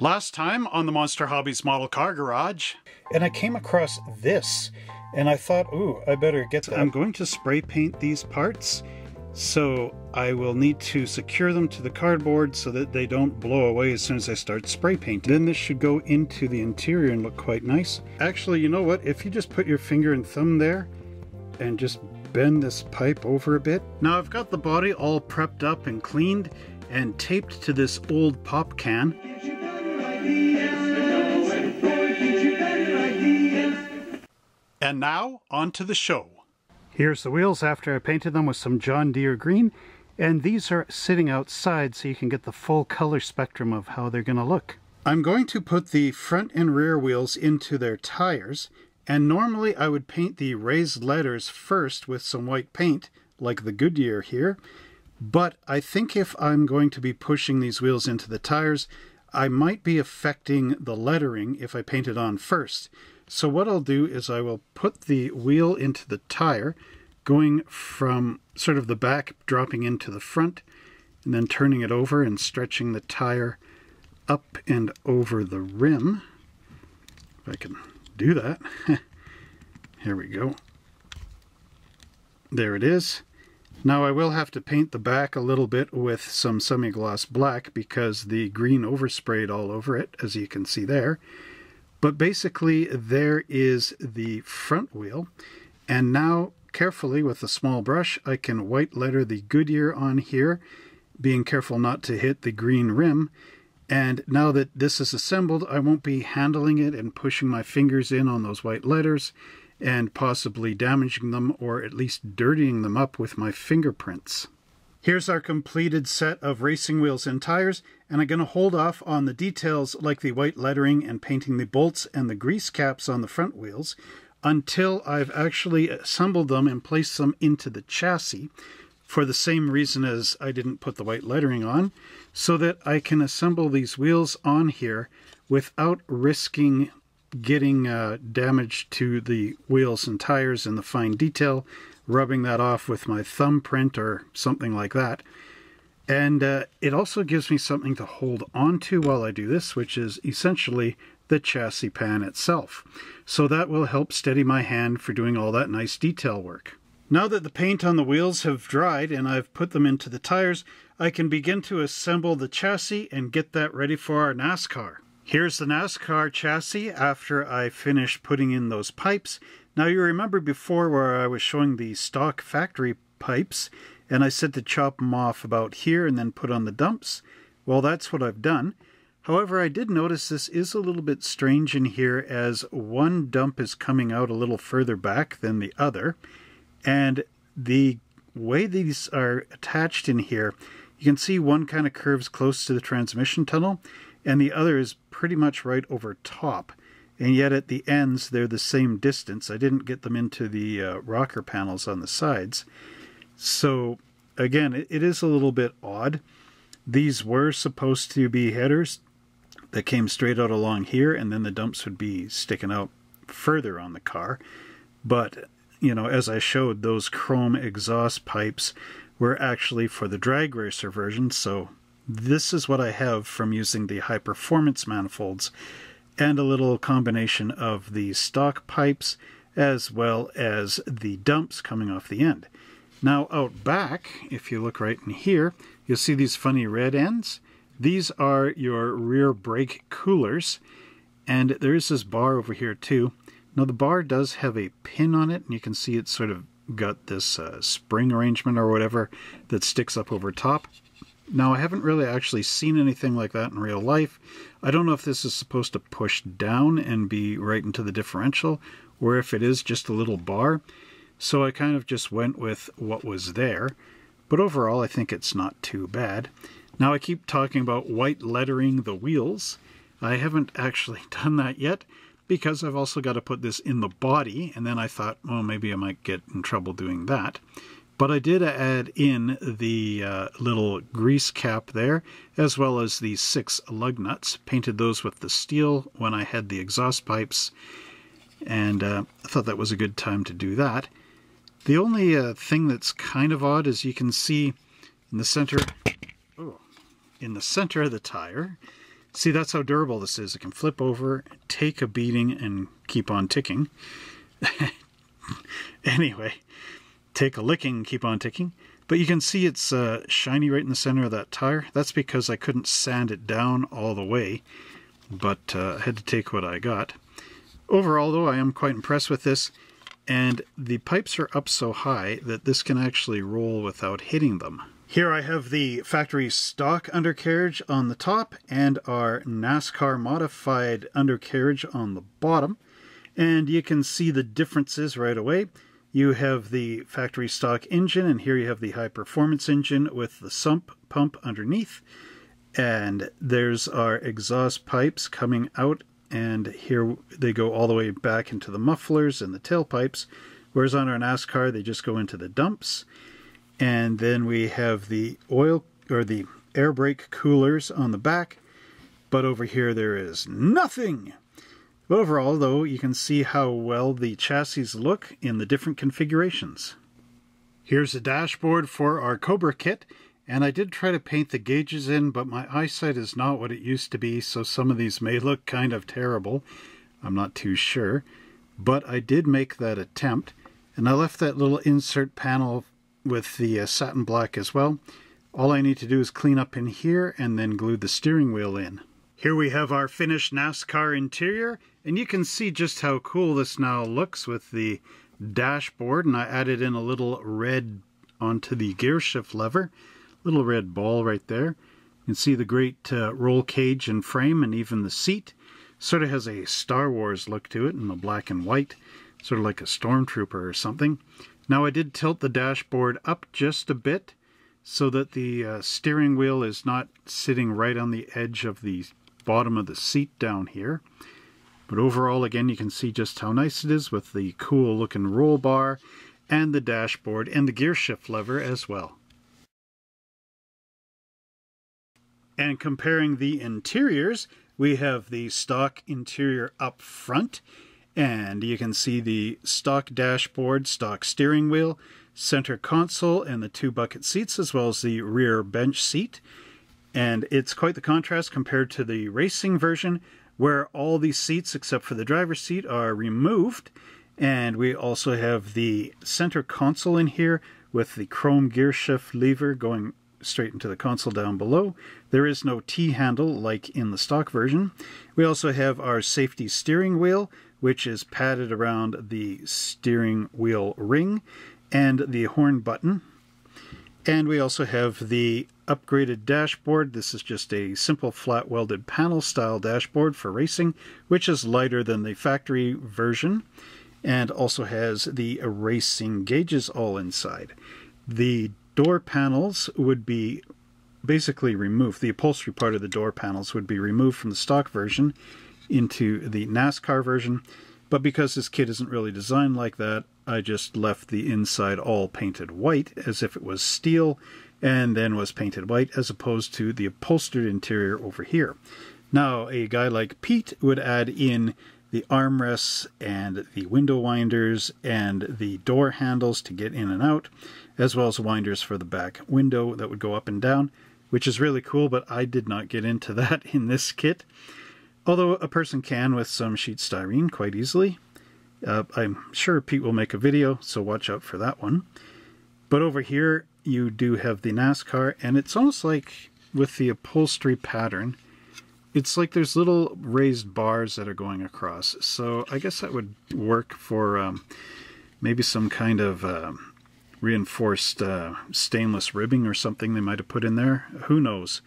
Last time on the Monster Hobbies Model Car Garage. And I came across this, and I thought, ooh, I better get that. I'm going to spray paint these parts, so I will need to secure them to the cardboard so that they don't blow away as soon as I start spray painting. Then this should go into the interior and look quite nice. Actually, you know what? If you just put your finger and thumb there and just bend this pipe over a bit. Now I've got the body all prepped up and cleaned and taped to this old pop can. And now, on to the show. Here's the wheels after I painted them with some John Deere green, and these are sitting outside so you can get the full color spectrum of how they're going to look. I'm going to put the front and rear wheels into their tires, and normally I would paint the raised letters first with some white paint, like the Goodyear here, but I think if I'm going to be pushing these wheels into the tires, I might be affecting the lettering if I paint it on first. So what I'll do is I will put the wheel into the tire, going from sort of the back, dropping into the front, and then turning it over and stretching the tire up and over the rim. If I can do that. Here we go. There it is. Now I will have to paint the back a little bit with some semi-gloss black because the green oversprayed all over it, as you can see there. But basically there is the front wheel. And now carefully with a small brush I can white letter the Goodyear on here, being careful not to hit the green rim. And now that this is assembled, I won't be handling it and pushing my fingers in on those white letters and possibly damaging them or at least dirtying them up with my fingerprints. Here's our completed set of racing wheels and tires, and I'm going to hold off on the details like the white lettering and painting the bolts and the grease caps on the front wheels until I've actually assembled them and placed them into the chassis for the same reason as I didn't put the white lettering on, so that I can assemble these wheels on here without risking getting uh, damage to the wheels and tires and the fine detail, rubbing that off with my thumbprint or something like that. And uh, it also gives me something to hold on to while I do this, which is essentially the chassis pan itself. So that will help steady my hand for doing all that nice detail work. Now that the paint on the wheels have dried and I've put them into the tires, I can begin to assemble the chassis and get that ready for our NASCAR. Here's the NASCAR chassis after I finish putting in those pipes. Now you remember before where I was showing the stock factory pipes and I said to chop them off about here and then put on the dumps. Well, that's what I've done. However, I did notice this is a little bit strange in here as one dump is coming out a little further back than the other. And the way these are attached in here, you can see one kind of curves close to the transmission tunnel, and the other is pretty much right over top. And yet at the ends, they're the same distance. I didn't get them into the uh, rocker panels on the sides. So again, it, it is a little bit odd. These were supposed to be headers that came straight out along here, and then the dumps would be sticking out further on the car. But you know, as I showed, those chrome exhaust pipes were actually for the drag racer version, so this is what I have from using the high performance manifolds and a little combination of the stock pipes as well as the dumps coming off the end. Now out back, if you look right in here, you'll see these funny red ends. These are your rear brake coolers, and there is this bar over here too. Now the bar does have a pin on it, and you can see it's sort of got this uh, spring arrangement or whatever that sticks up over top. Now I haven't really actually seen anything like that in real life. I don't know if this is supposed to push down and be right into the differential, or if it is just a little bar. So I kind of just went with what was there. But overall, I think it's not too bad. Now I keep talking about white lettering the wheels. I haven't actually done that yet because I've also got to put this in the body, and then I thought, well, maybe I might get in trouble doing that. But I did add in the uh, little grease cap there, as well as the six lug nuts. Painted those with the steel when I had the exhaust pipes, and uh, I thought that was a good time to do that. The only uh, thing that's kind of odd is you can see in the center, oh, in the center of the tire, See, that's how durable this is. It can flip over, take a beating, and keep on ticking. anyway, take a licking, keep on ticking. But you can see it's uh, shiny right in the center of that tire. That's because I couldn't sand it down all the way, but uh, I had to take what I got. Overall, though, I am quite impressed with this, and the pipes are up so high that this can actually roll without hitting them. Here I have the factory stock undercarriage on the top and our NASCAR modified undercarriage on the bottom. And you can see the differences right away. You have the factory stock engine, and here you have the high performance engine with the sump pump underneath. And there's our exhaust pipes coming out, and here they go all the way back into the mufflers and the tailpipes. Whereas on our NASCAR, they just go into the dumps. And then we have the oil or the air brake coolers on the back. But over here there is nothing. Overall, though, you can see how well the chassis look in the different configurations. Here's a dashboard for our Cobra kit, and I did try to paint the gauges in, but my eyesight is not what it used to be, so some of these may look kind of terrible. I'm not too sure, but I did make that attempt, and I left that little insert panel with the uh, satin black as well. All I need to do is clean up in here and then glue the steering wheel in. Here we have our finished NASCAR interior, and you can see just how cool this now looks with the dashboard, and I added in a little red onto the gear shift lever, little red ball right there. You can see the great uh, roll cage and frame and even the seat. Sort of has a Star Wars look to it in the black and white, sort of like a stormtrooper or something. Now I did tilt the dashboard up just a bit so that the uh, steering wheel is not sitting right on the edge of the bottom of the seat down here. But overall, again, you can see just how nice it is with the cool looking roll bar and the dashboard and the gear shift lever as well. And comparing the interiors, we have the stock interior up front and you can see the stock dashboard, stock steering wheel, center console, and the two bucket seats, as well as the rear bench seat. And it's quite the contrast compared to the racing version, where all these seats, except for the driver's seat, are removed. And we also have the center console in here with the chrome gear shift lever going straight into the console down below. There is no T-handle like in the stock version. We also have our safety steering wheel which is padded around the steering wheel ring and the horn button. And we also have the upgraded dashboard. This is just a simple flat welded panel style dashboard for racing, which is lighter than the factory version and also has the racing gauges all inside. The door panels would be basically removed. The upholstery part of the door panels would be removed from the stock version into the NASCAR version. But because this kit isn't really designed like that, I just left the inside all painted white as if it was steel and then was painted white as opposed to the upholstered interior over here. Now, a guy like Pete would add in the armrests and the window winders and the door handles to get in and out, as well as winders for the back window that would go up and down, which is really cool, but I did not get into that in this kit. Although a person can with some sheet styrene quite easily. Uh, I'm sure Pete will make a video, so watch out for that one. But over here, you do have the NASCAR, and it's almost like with the upholstery pattern, it's like there's little raised bars that are going across. So I guess that would work for um, maybe some kind of uh, reinforced uh, stainless ribbing or something they might have put in there. Who knows?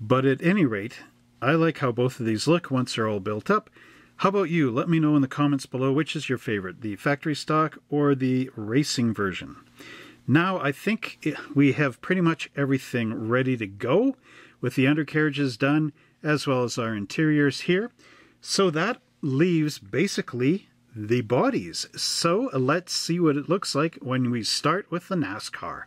But at any rate, I like how both of these look once they're all built up. How about you? Let me know in the comments below which is your favorite, the factory stock or the racing version. Now I think we have pretty much everything ready to go with the undercarriages done as well as our interiors here. So that leaves basically the bodies. So uh, let's see what it looks like when we start with the NASCAR.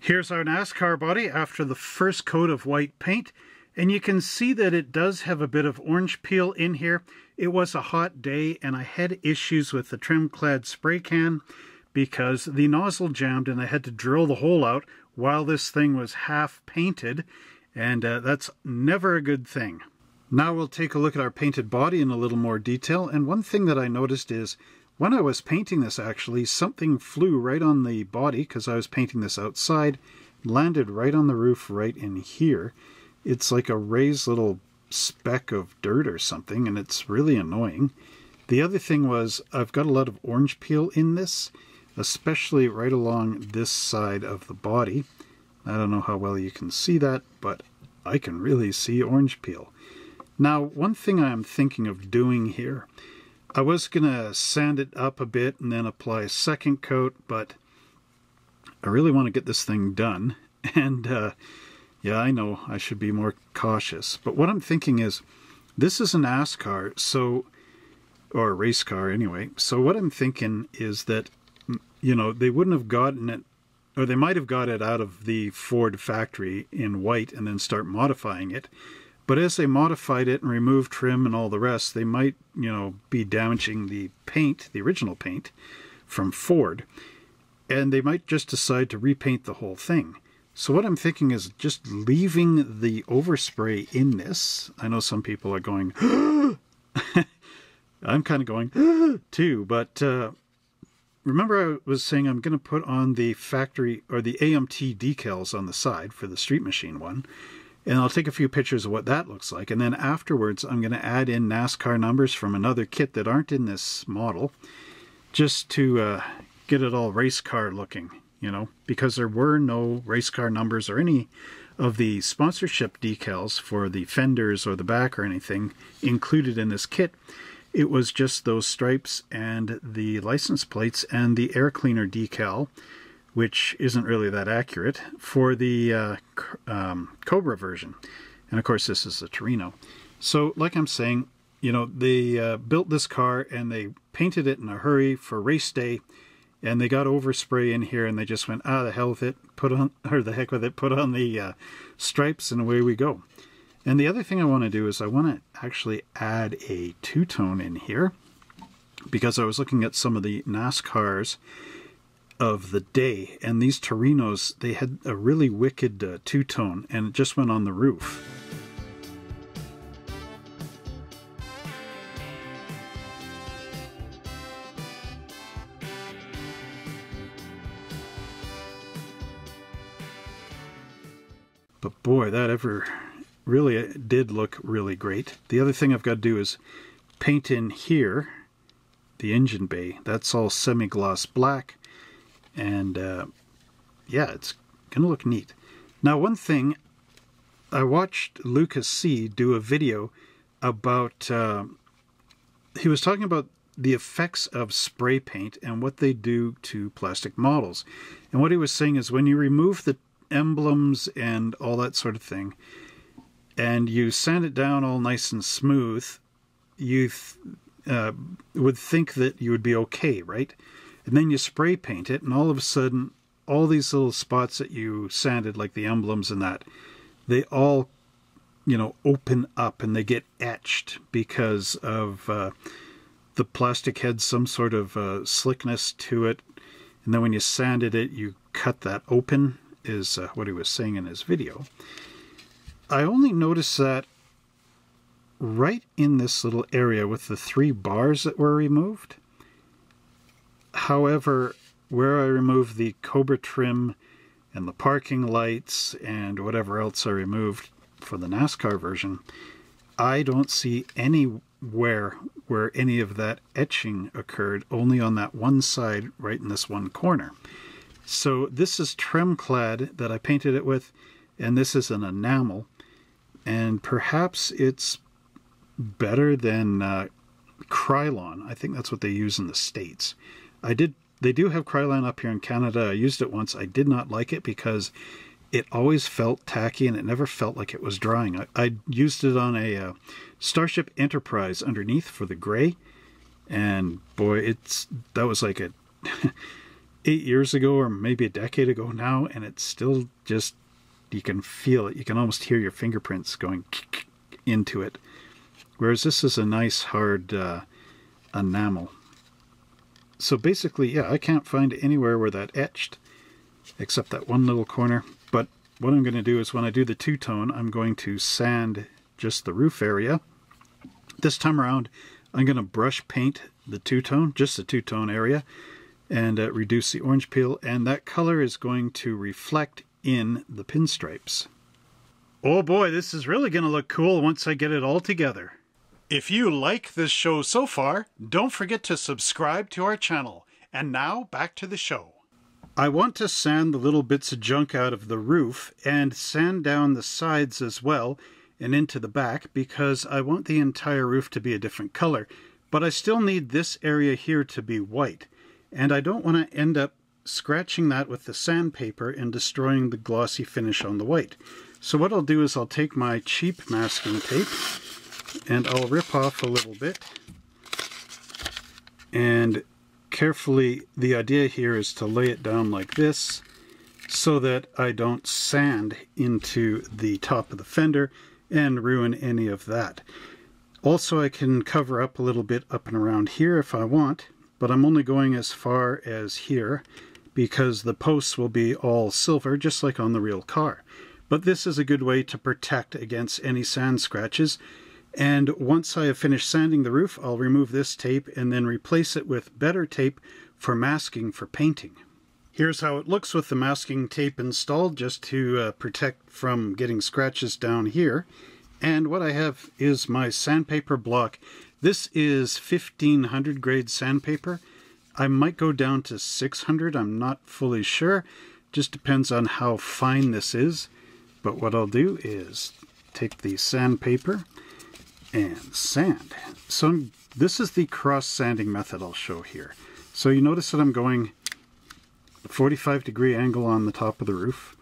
Here's our NASCAR body after the first coat of white paint. And you can see that it does have a bit of orange peel in here. It was a hot day and I had issues with the Tremclad spray can because the nozzle jammed and I had to drill the hole out while this thing was half painted and uh, that's never a good thing. Now we'll take a look at our painted body in a little more detail. And one thing that I noticed is when I was painting this actually, something flew right on the body because I was painting this outside, landed right on the roof right in here. It's like a raised little speck of dirt or something and it's really annoying. The other thing was I've got a lot of orange peel in this, especially right along this side of the body. I don't know how well you can see that, but I can really see orange peel. Now, one thing I'm thinking of doing here, I was going to sand it up a bit and then apply a second coat, but I really want to get this thing done. And uh, yeah, I know I should be more cautious. But what I'm thinking is, this is a NASCAR, so or a race car anyway. So what I'm thinking is that you know they wouldn't have gotten it or they might have got it out of the Ford factory in white and then start modifying it. But as they modified it and removed trim and all the rest, they might, you know, be damaging the paint, the original paint from Ford. And they might just decide to repaint the whole thing. So what I'm thinking is just leaving the overspray in this. I know some people are going, I'm kind of going too, but uh, remember I was saying I'm going to put on the factory or the AMT decals on the side for the Street Machine one. And I'll take a few pictures of what that looks like. And then afterwards, I'm going to add in NASCAR numbers from another kit that aren't in this model just to uh, get it all race car looking, you know, because there were no race car numbers or any of the sponsorship decals for the fenders or the back or anything included in this kit. It was just those stripes and the license plates and the air cleaner decal, which isn't really that accurate, for the uh, um, Cobra version. And of course, this is the Torino. So, like I'm saying, you know, they uh, built this car and they painted it in a hurry for race day, and they got overspray in here and they just went, ah, the hell with it, put on, or the heck with it, put on the uh, stripes, and away we go. And the other thing I want to do is I want to actually add a two-tone in here because I was looking at some of the NASCARs of the day and these Torinos, they had a really wicked uh, two-tone and it just went on the roof. But boy, that ever really it did look really great. The other thing I've got to do is paint in here the engine bay. That's all semi-gloss black and uh, yeah, it's gonna look neat. Now one thing, I watched Lucas C do a video about, uh, he was talking about the effects of spray paint and what they do to plastic models. And what he was saying is when you remove the emblems and all that sort of thing, and you sand it down all nice and smooth, you uh, would think that you would be okay, right? And then you spray paint it, and all of a sudden, all these little spots that you sanded, like the emblems and that, they all, you know, open up and they get etched because of uh, the plastic had some sort of uh, slickness to it. And then when you sanded it, you cut that open, is uh, what he was saying in his video. I only noticed that right in this little area with the three bars that were removed. However, where I removed the Cobra trim and the parking lights and whatever else I removed for the NASCAR version, I don't see anywhere where any of that etching occurred, only on that one side right in this one corner. So this is Tremclad that I painted it with, and this is an enamel and perhaps it's better than uh, Krylon. I think that's what they use in the States. I did. They do have Krylon up here in Canada. I used it once. I did not like it because it always felt tacky and it never felt like it was drying. I, I used it on a uh, Starship Enterprise underneath for the gray, and boy, it's that was like a eight years ago or maybe a decade ago now, and it's still just you can feel it. You can almost hear your fingerprints going into it. Whereas this is a nice hard uh, enamel. So basically, yeah, I can't find anywhere where that etched, except that one little corner. But what I'm going to do is when I do the two-tone, I'm going to sand just the roof area. This time around, I'm going to brush paint the two-tone, just the two-tone area, and uh, reduce the orange peel, and that color is going to reflect in the pinstripes. Oh boy, this is really going to look cool once I get it all together. If you like this show so far, don't forget to subscribe to our channel. And now, back to the show. I want to sand the little bits of junk out of the roof and sand down the sides as well and into the back because I want the entire roof to be a different color. But I still need this area here to be white. And I don't want to end up scratching that with the sandpaper and destroying the glossy finish on the white. So what I'll do is I'll take my cheap masking tape and I'll rip off a little bit and carefully, the idea here is to lay it down like this so that I don't sand into the top of the fender and ruin any of that. Also, I can cover up a little bit up and around here if I want, but I'm only going as far as here because the posts will be all silver, just like on the real car. But this is a good way to protect against any sand scratches and once I have finished sanding the roof, I'll remove this tape and then replace it with better tape for masking for painting. Here's how it looks with the masking tape installed just to uh, protect from getting scratches down here. And what I have is my sandpaper block. This is 1500 grade sandpaper. I might go down to 600, I'm not fully sure. Just depends on how fine this is. But what I'll do is take the sandpaper and sand. So this is the cross sanding method I'll show here. So you notice that I'm going 45 degree angle on the top of the roof.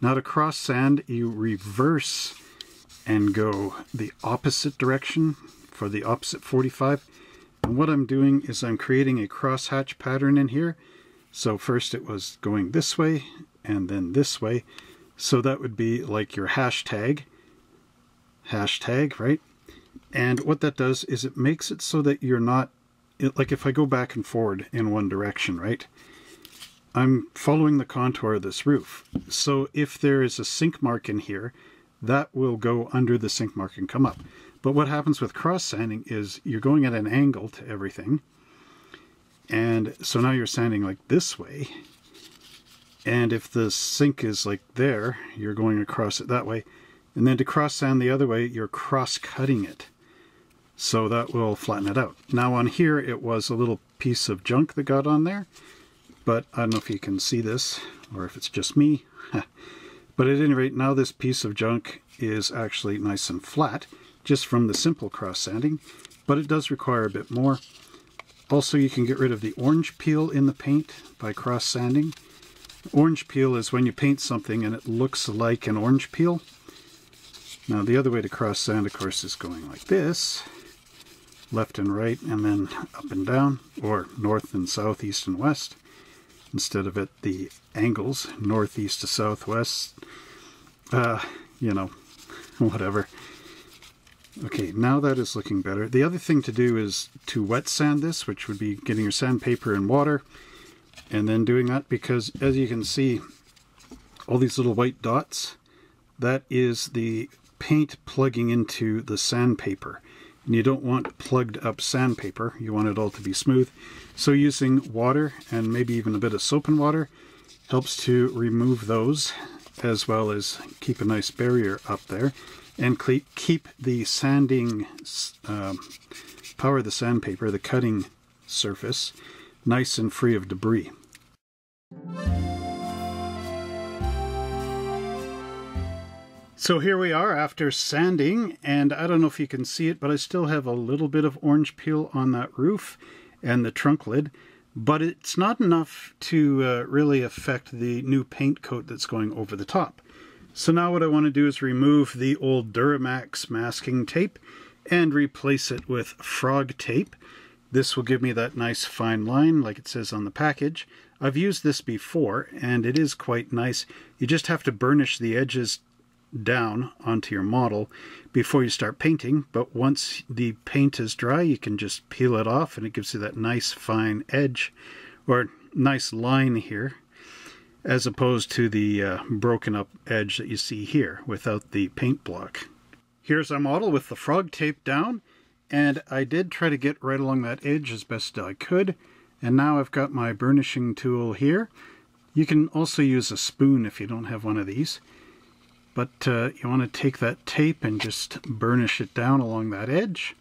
Now to cross sand, you reverse and go the opposite direction for the opposite 45. And what I'm doing is I'm creating a crosshatch pattern in here. So first it was going this way and then this way. So that would be like your hashtag. Hashtag, right? And what that does is it makes it so that you're not, like if I go back and forward in one direction, right? I'm following the contour of this roof. So if there is a sink mark in here, that will go under the sink mark and come up. But what happens with cross sanding is you're going at an angle to everything. And so now you're sanding like this way. And if the sink is like there, you're going across it that way. And then to cross sand the other way, you're cross cutting it. So that will flatten it out. Now on here, it was a little piece of junk that got on there. But I don't know if you can see this or if it's just me. but at any rate, now this piece of junk is actually nice and flat just from the simple cross sanding. But it does require a bit more. Also, you can get rid of the orange peel in the paint by cross sanding. Orange peel is when you paint something and it looks like an orange peel. Now the other way to cross sand, of course, is going like this, left and right, and then up and down, or north and south, east and west, instead of at the angles, northeast to southwest, uh, you know, whatever. Okay, now that is looking better. The other thing to do is to wet sand this, which would be getting your sandpaper and water, and then doing that, because as you can see, all these little white dots, that is the paint plugging into the sandpaper. And you don't want plugged up sandpaper, you want it all to be smooth. So using water and maybe even a bit of soap and water helps to remove those as well as keep a nice barrier up there and keep the sanding um, power of the sandpaper, the cutting surface, nice and free of debris. So here we are after sanding, and I don't know if you can see it, but I still have a little bit of orange peel on that roof and the trunk lid, but it's not enough to uh, really affect the new paint coat that's going over the top. So now what I want to do is remove the old Duramax masking tape and replace it with frog tape. This will give me that nice fine line like it says on the package. I've used this before and it is quite nice. You just have to burnish the edges down onto your model before you start painting but once the paint is dry you can just peel it off and it gives you that nice fine edge or nice line here as opposed to the uh, broken up edge that you see here without the paint block. Here's our model with the frog tape down, and I did try to get right along that edge as best I could, and now I've got my burnishing tool here. You can also use a spoon if you don't have one of these, but uh, you want to take that tape and just burnish it down along that edge.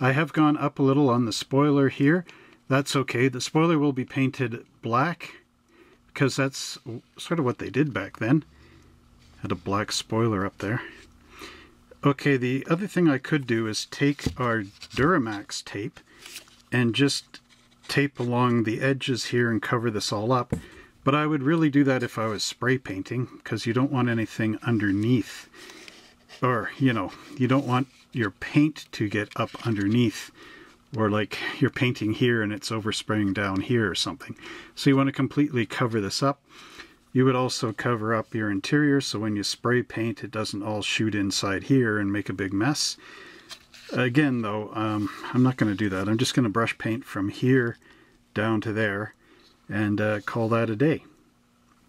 I have gone up a little on the spoiler here. That's okay. The spoiler will be painted black because that's sort of what they did back then. Had a black spoiler up there. Okay, the other thing I could do is take our Duramax tape and just tape along the edges here and cover this all up. But I would really do that if I was spray painting because you don't want anything underneath. Or, you know, you don't want your paint to get up underneath or like you're painting here and it's overspraying down here or something. So you want to completely cover this up. You would also cover up your interior so when you spray paint it doesn't all shoot inside here and make a big mess. Again though, um, I'm not going to do that. I'm just going to brush paint from here down to there and uh, call that a day.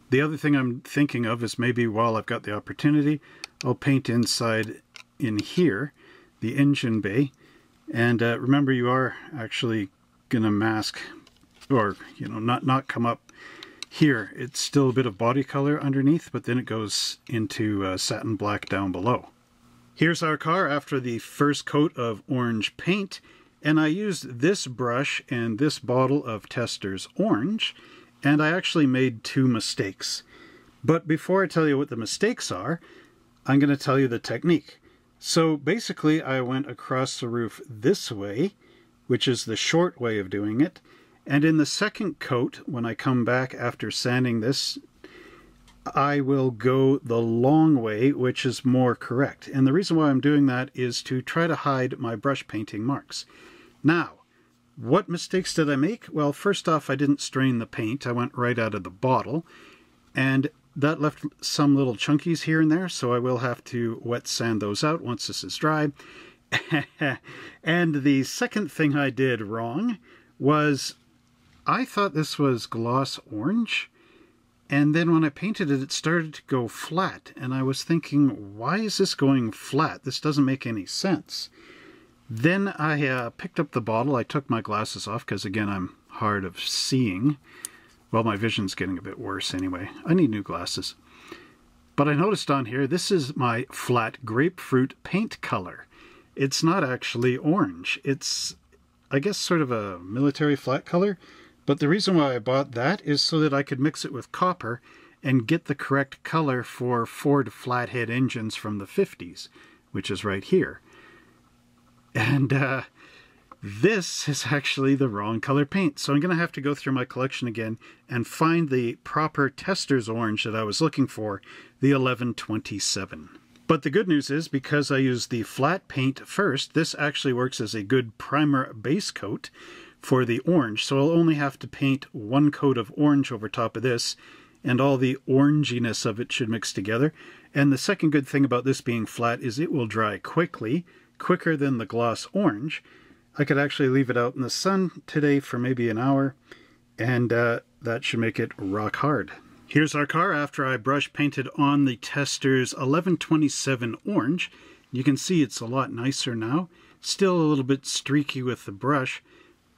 The other thing I'm thinking of is maybe while I've got the opportunity, I'll paint inside in here, the engine bay. And uh, remember you are actually going to mask or, you know, not, not come up here, it's still a bit of body color underneath, but then it goes into uh, satin black down below. Here's our car after the first coat of orange paint, and I used this brush and this bottle of Testors Orange, and I actually made two mistakes. But before I tell you what the mistakes are, I'm going to tell you the technique. So basically I went across the roof this way, which is the short way of doing it, and in the second coat, when I come back after sanding this, I will go the long way, which is more correct. And the reason why I'm doing that is to try to hide my brush painting marks. Now, what mistakes did I make? Well, first off, I didn't strain the paint. I went right out of the bottle. And that left some little chunkies here and there, so I will have to wet sand those out once this is dry. and the second thing I did wrong was I thought this was gloss orange. And then when I painted it, it started to go flat. And I was thinking, why is this going flat? This doesn't make any sense. Then I uh, picked up the bottle. I took my glasses off because, again, I'm hard of seeing. Well, my vision's getting a bit worse anyway. I need new glasses. But I noticed on here, this is my flat grapefruit paint color. It's not actually orange. It's, I guess, sort of a military flat color. But the reason why I bought that is so that I could mix it with copper and get the correct color for Ford flathead engines from the 50s, which is right here. And uh, this is actually the wrong color paint. So I'm going to have to go through my collection again and find the proper Testors orange that I was looking for, the 1127. But the good news is, because I used the flat paint first, this actually works as a good primer base coat, for the orange. So I'll only have to paint one coat of orange over top of this and all the oranginess of it should mix together. And the second good thing about this being flat is it will dry quickly, quicker than the gloss orange. I could actually leave it out in the sun today for maybe an hour and uh, that should make it rock hard. Here's our car after I brush painted on the Testors 1127 orange. You can see it's a lot nicer now. Still a little bit streaky with the brush,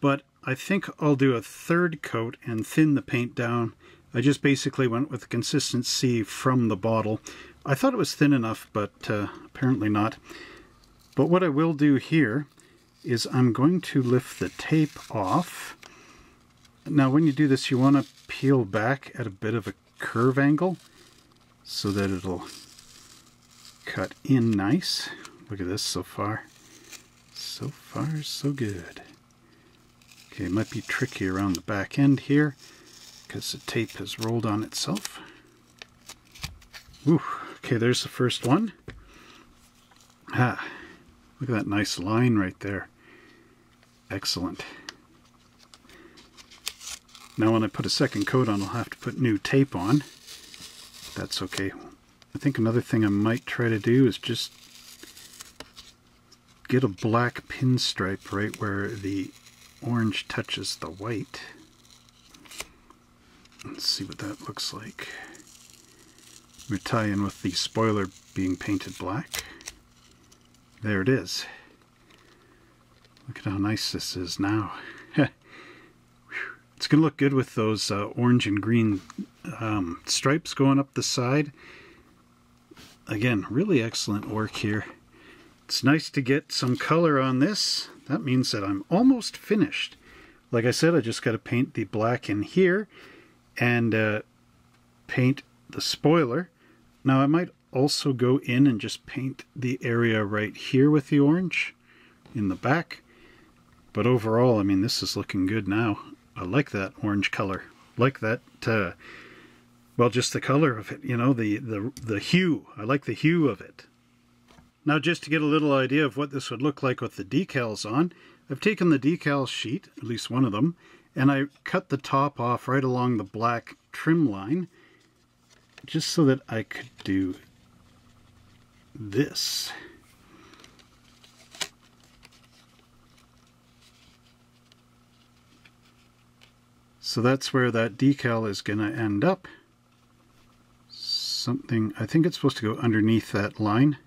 but I think I'll do a third coat and thin the paint down. I just basically went with the consistency from the bottle. I thought it was thin enough, but uh, apparently not. But what I will do here is I'm going to lift the tape off. Now when you do this you want to peel back at a bit of a curve angle so that it'll cut in nice. Look at this so far. So far so good. Okay, might be tricky around the back end here because the tape has rolled on itself. Ooh, okay, there's the first one. Ah, look at that nice line right there. Excellent. Now when I put a second coat on, I'll have to put new tape on. That's okay. I think another thing I might try to do is just get a black pinstripe right where the orange touches the white. Let's see what that looks like. We tie in with the spoiler being painted black. there it is. Look at how nice this is now. it's going to look good with those uh, orange and green um, stripes going up the side. Again, really excellent work here. It's nice to get some color on this. That means that I'm almost finished. Like I said, I just got to paint the black in here and uh, paint the spoiler. Now I might also go in and just paint the area right here with the orange in the back. But overall, I mean, this is looking good now. I like that orange color. Like that, uh, well, just the color of it, you know, the, the, the hue. I like the hue of it. Now just to get a little idea of what this would look like with the decals on, I've taken the decal sheet, at least one of them, and I cut the top off right along the black trim line just so that I could do this. So that's where that decal is going to end up. Something, I think it's supposed to go underneath that line.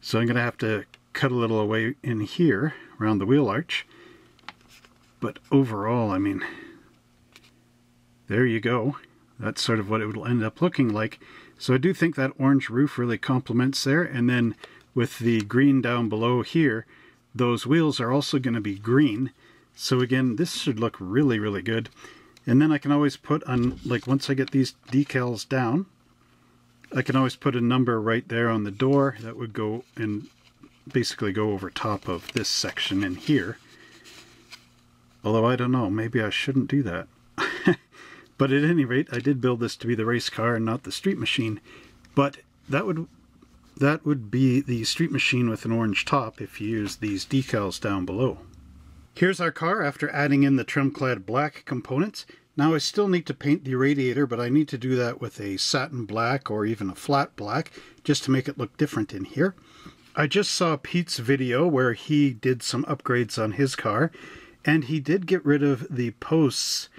So I'm going to have to cut a little away in here around the wheel arch. But overall, I mean, there you go. That's sort of what it will end up looking like. So I do think that orange roof really complements there. And then with the green down below here, those wheels are also going to be green. So again, this should look really, really good. And then I can always put on, like once I get these decals down, I can always put a number right there on the door that would go and basically go over top of this section in here. Although I don't know, maybe I shouldn't do that. but at any rate, I did build this to be the race car and not the street machine. But that would that would be the street machine with an orange top if you use these decals down below. Here's our car after adding in the Tremclad black components. Now I still need to paint the radiator, but I need to do that with a satin black or even a flat black, just to make it look different in here. I just saw Pete's video where he did some upgrades on his car, and he did get rid of the posts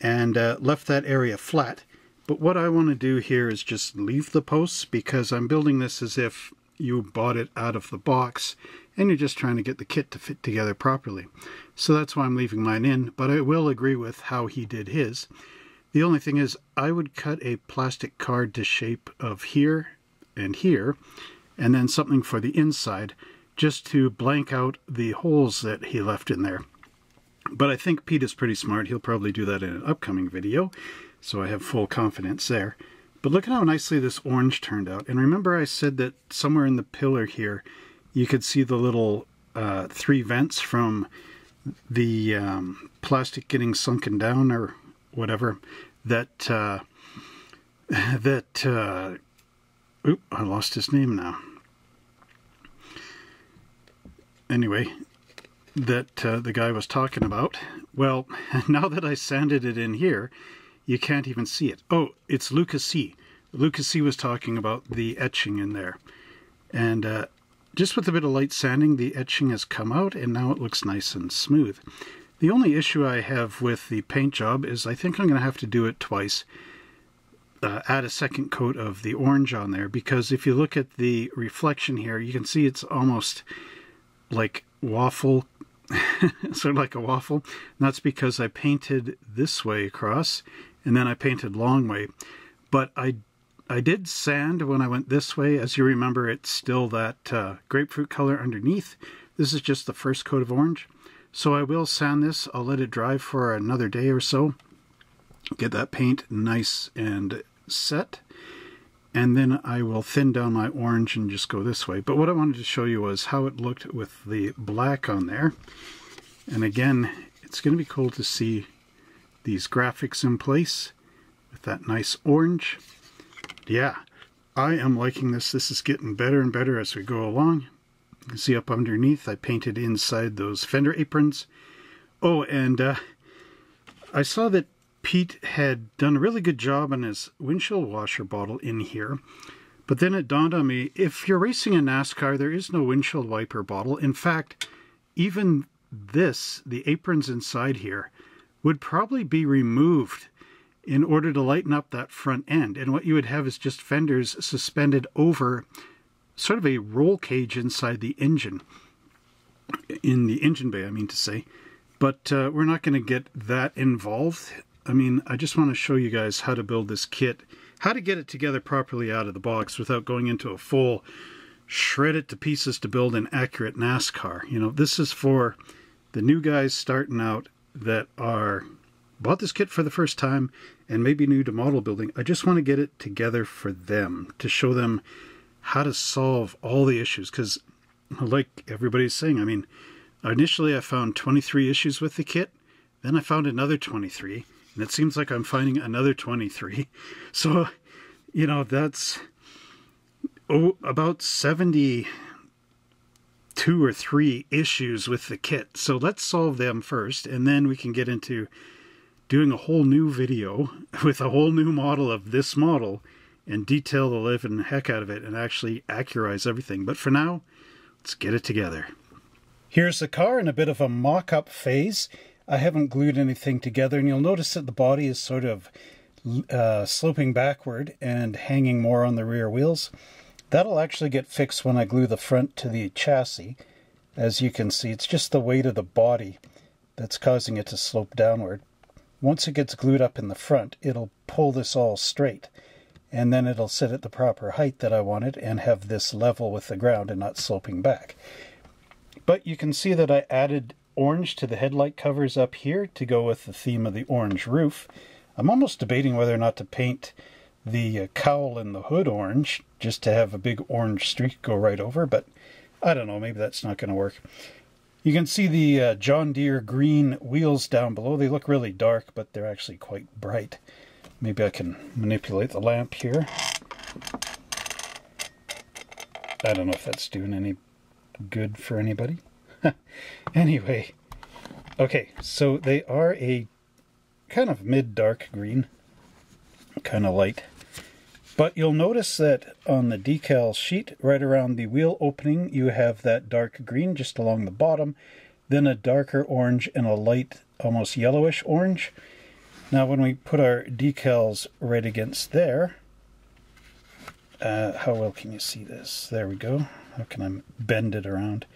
and uh, left that area flat. But what I want to do here is just leave the posts because I'm building this as if you bought it out of the box and you're just trying to get the kit to fit together properly. So that's why I'm leaving mine in, but I will agree with how he did his. The only thing is I would cut a plastic card to shape of here and here, and then something for the inside, just to blank out the holes that he left in there. But I think Pete is pretty smart. He'll probably do that in an upcoming video, so I have full confidence there. But look at how nicely this orange turned out. And remember I said that somewhere in the pillar here, you could see the little uh, three vents from the um, plastic getting sunken down or whatever that uh, that uh, oop, I lost his name now. Anyway, that uh, the guy was talking about. Well, now that I sanded it in here, you can't even see it. Oh, it's Lucas C. Lucas C was talking about the etching in there. And uh, just with a bit of light sanding, the etching has come out and now it looks nice and smooth. The only issue I have with the paint job is I think I'm going to have to do it twice. Uh, add a second coat of the orange on there because if you look at the reflection here, you can see it's almost like waffle, sort of like a waffle. And that's because I painted this way across and then I painted long way. But I I did sand when I went this way. As you remember, it's still that uh, grapefruit color underneath. This is just the first coat of orange. So I will sand this. I'll let it dry for another day or so. Get that paint nice and set. And then I will thin down my orange and just go this way. But what I wanted to show you was how it looked with the black on there. And again, it's going to be cool to see these graphics in place with that nice orange yeah, I am liking this. This is getting better and better as we go along. You can see up underneath, I painted inside those fender aprons. Oh, and uh, I saw that Pete had done a really good job on his windshield washer bottle in here. But then it dawned on me, if you're racing a NASCAR, there is no windshield wiper bottle. In fact, even this, the aprons inside here, would probably be removed in order to lighten up that front end. And what you would have is just fenders suspended over sort of a roll cage inside the engine, in the engine bay, I mean to say. But uh, we're not going to get that involved. I mean, I just want to show you guys how to build this kit, how to get it together properly out of the box without going into a full shred it to pieces to build an accurate NASCAR. You know, this is for the new guys starting out that are bought this kit for the first time and maybe new to model building. I just want to get it together for them to show them how to solve all the issues because like everybody's saying, I mean, initially I found 23 issues with the kit, then I found another 23, and it seems like I'm finding another 23. So, you know, that's oh, about 72 or 3 issues with the kit. So let's solve them first, and then we can get into doing a whole new video with a whole new model of this model and detail the living heck out of it and actually accurize everything. But for now, let's get it together. Here's the car in a bit of a mock-up phase. I haven't glued anything together, and you'll notice that the body is sort of uh, sloping backward and hanging more on the rear wheels. That'll actually get fixed when I glue the front to the chassis. As you can see, it's just the weight of the body that's causing it to slope downward. Once it gets glued up in the front, it'll pull this all straight. And then it'll sit at the proper height that I wanted and have this level with the ground and not sloping back. But you can see that I added orange to the headlight covers up here to go with the theme of the orange roof. I'm almost debating whether or not to paint the uh, cowl and the hood orange just to have a big orange streak go right over, but I don't know, maybe that's not going to work. You can see the uh, John Deere green wheels down below. They look really dark, but they're actually quite bright. Maybe I can manipulate the lamp here. I don't know if that's doing any good for anybody. anyway, okay, so they are a kind of mid-dark green, kind of light. But you'll notice that on the decal sheet, right around the wheel opening, you have that dark green just along the bottom, then a darker orange and a light, almost yellowish orange. Now when we put our decals right against there, uh, how well can you see this? There we go. How can I bend it around?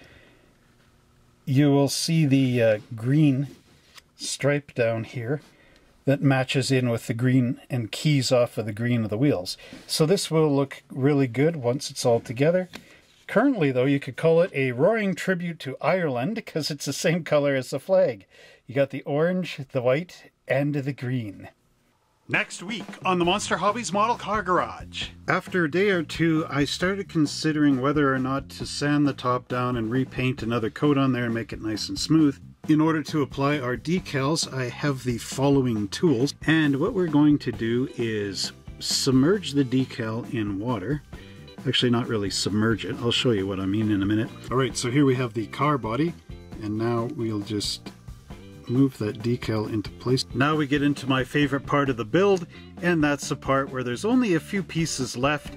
You will see the uh, green stripe down here that matches in with the green and keys off of the green of the wheels. So this will look really good once it's all together. Currently, though, you could call it a roaring tribute to Ireland because it's the same color as the flag. You got the orange, the white, and the green. Next week on the Monster Hobbies Model Car Garage. After a day or two, I started considering whether or not to sand the top down and repaint another coat on there and make it nice and smooth. In order to apply our decals, I have the following tools. And what we're going to do is submerge the decal in water. Actually, not really submerge it. I'll show you what I mean in a minute. All right, so here we have the car body. And now we'll just move that decal into place. Now we get into my favorite part of the build, and that's the part where there's only a few pieces left